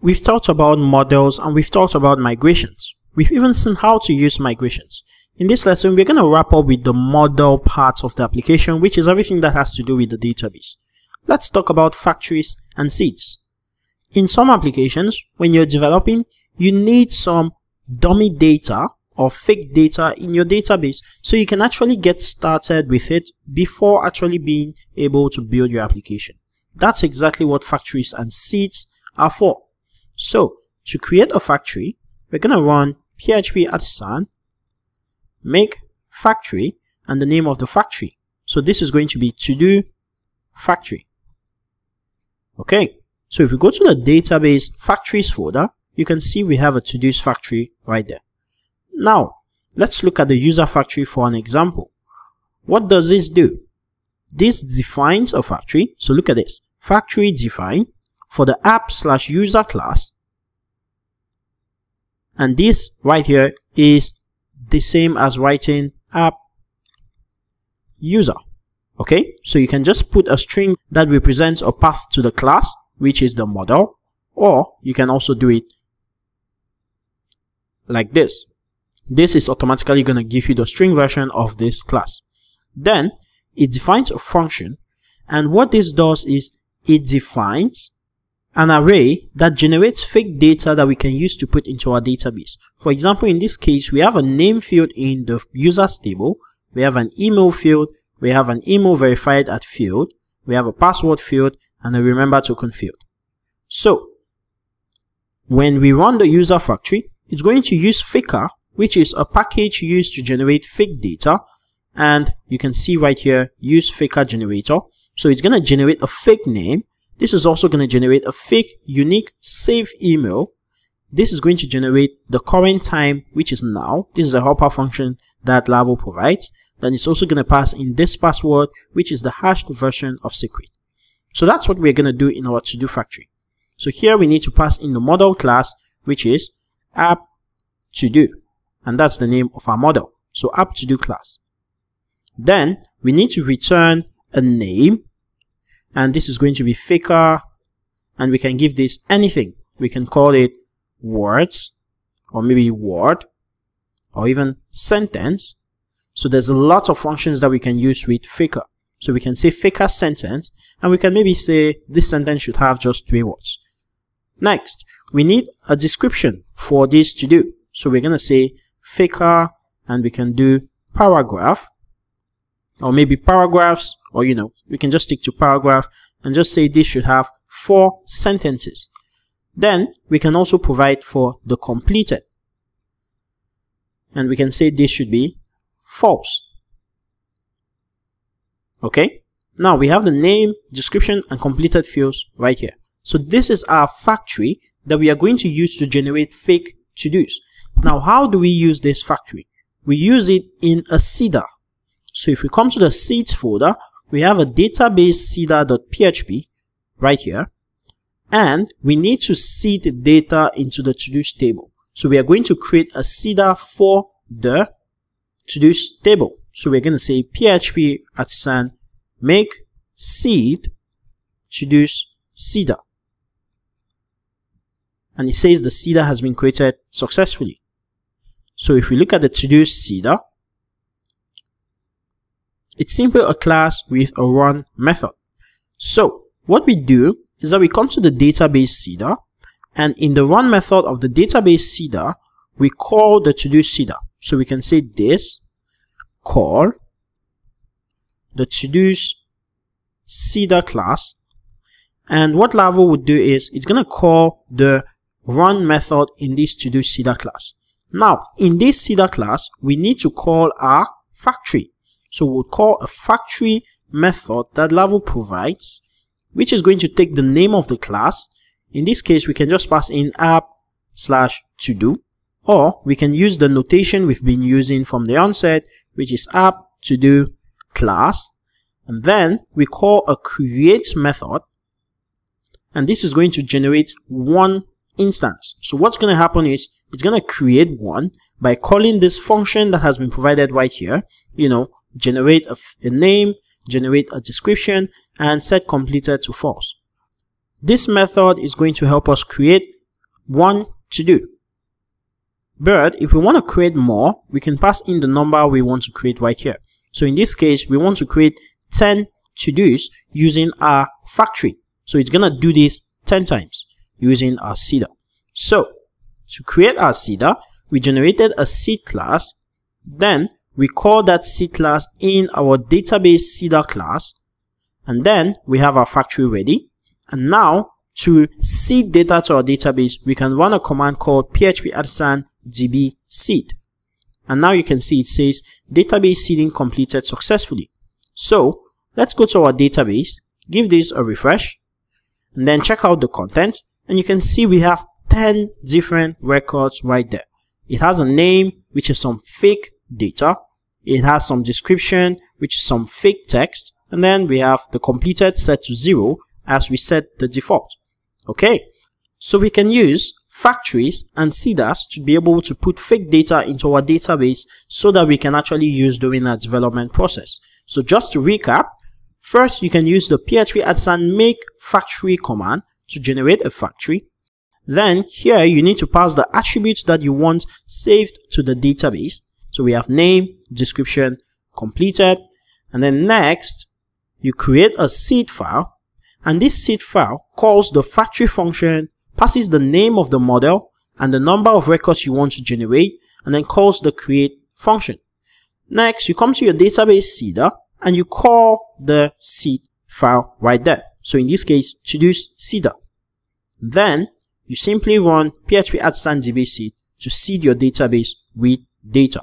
we've talked about models and we've talked about migrations. We've even seen how to use migrations. In this lesson, we're going to wrap up with the model part of the application, which is everything that has to do with the database. Let's talk about factories and seeds. In some applications, when you're developing, you need some dummy data or fake data in your database so you can actually get started with it before actually being able to build your application. That's exactly what factories and seeds are for. So to create a factory, we're going to run php artisan make factory and the name of the factory. So this is going to be to do factory. Okay. So if we go to the database factories folder, you can see we have a to-do's factory right there. Now, let's look at the user factory for an example. What does this do? This defines a factory. So look at this. Factory define for the app slash user class. And this right here is the same as writing app user. Okay, so you can just put a string that represents a path to the class, which is the model, or you can also do it like this. This is automatically going to give you the string version of this class. Then it defines a function and what this does is it defines an array that generates fake data that we can use to put into our database. For example, in this case, we have a name field in the users table, we have an email field, we have an email verified at field, we have a password field, and a remember token field. So, when we run the user factory, it's going to use Faker, which is a package used to generate fake data. And you can see right here, use Faker generator. So it's going to generate a fake name this is also going to generate a fake unique save email. This is going to generate the current time, which is now. This is a hopper function that Laravel provides. Then it's also going to pass in this password, which is the hashed version of secret. So that's what we're going to do in our to-do factory. So here we need to pass in the model class, which is app to do. And that's the name of our model. So app to do class. Then we need to return a name and this is going to be faker and we can give this anything. We can call it words or maybe word or even sentence. So there's a lot of functions that we can use with faker so we can say faker sentence and we can maybe say this sentence should have just three words. Next we need a description for this to do. So we're going to say faker and we can do paragraph or maybe paragraphs or you know we can just stick to paragraph and just say this should have four sentences. Then we can also provide for the completed. And we can say this should be false. Okay? Now we have the name description and completed fields right here. So this is our factory that we are going to use to generate fake to-dos. Now how do we use this factory? We use it in a seeder. So if we come to the seeds folder, we have a database seeder.php right here. And we need to seed the data into the to-dos table. So we are going to create a seeder for the to-dos table. So we're going to say php artisan make seed to-dos seeder. And it says the seeder has been created successfully. So if we look at the to-dos seeder, it's simply a class with a run method. So what we do is that we come to the database seeder and in the run method of the database seeder, we call the to-do seeder. So we can say this call the to-do's seeder class. And what Laravel would do is it's going to call the run method in this to-do seeder class. Now, in this seeder class, we need to call our factory. So we'll call a factory method that Laravel provides, which is going to take the name of the class. In this case, we can just pass in app slash to do, or we can use the notation we've been using from the onset, which is app to do class. And then we call a create method. And this is going to generate one instance. So what's going to happen is it's going to create one by calling this function that has been provided right here, you know, generate a, a name, generate a description, and set completed to false. This method is going to help us create one to do. But if we want to create more, we can pass in the number we want to create right here. So in this case, we want to create 10 to-dos using our factory. So it's going to do this 10 times using our seeder. So to create our seeder, we generated a seed class. Then we call that seed class in our database seeder class. And then we have our factory ready. And now to seed data to our database, we can run a command called php artisan db seed. And now you can see it says database seeding completed successfully. So let's go to our database, give this a refresh, and then check out the content. And you can see we have 10 different records right there. It has a name, which is some fake data. It has some description, which is some fake text. And then we have the completed set to zero as we set the default. Okay. So we can use factories and seeders to be able to put fake data into our database so that we can actually use during our development process. So just to recap, first you can use the PHP artisan make factory command to generate a factory. Then here you need to pass the attributes that you want saved to the database. So we have name, description, completed. And then next, you create a seed file. And this seed file calls the factory function passes the name of the model and the number of records you want to generate, and then calls the create function. Next, you come to your database seeder and you call the seed file right there. So in this case, to-dos seeder. Then you simply run php artisan db seed to seed your database with data.